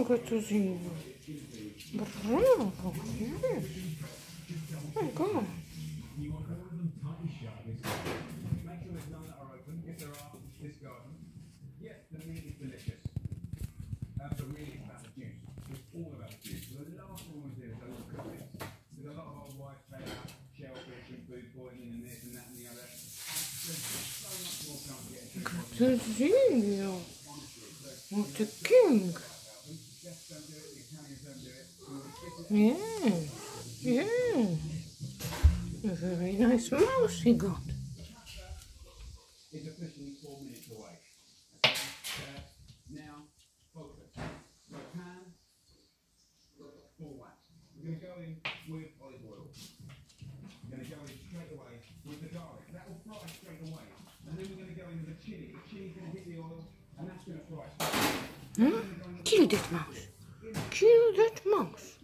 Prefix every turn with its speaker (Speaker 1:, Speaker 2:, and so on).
Speaker 1: Gattuzzino. Bravo. Yeah. Oh, God.
Speaker 2: Make sure there's none that are open. If there are, this garden. Yes, the meat is delicious. But really, it's about the juice. It's all about the juice. So the last one we do is those crickets. There's a lot of old wives take out shellfish and food poisoning and this and that and the other. There's so much more chance of getting food poisoning.
Speaker 1: Gattuzzino. What a king. Yeah. Yeah. A very nice mouse he got.
Speaker 2: is officially four minutes away. Uh, now. We're going to go in with olive oil. We're going to go in straight away with the garlic. That will fry straight away. And then we're going to go in with the chili. The going to hit the oil, and that's going to fry.
Speaker 1: Hmm? Kill that mouse. Kill that mouse.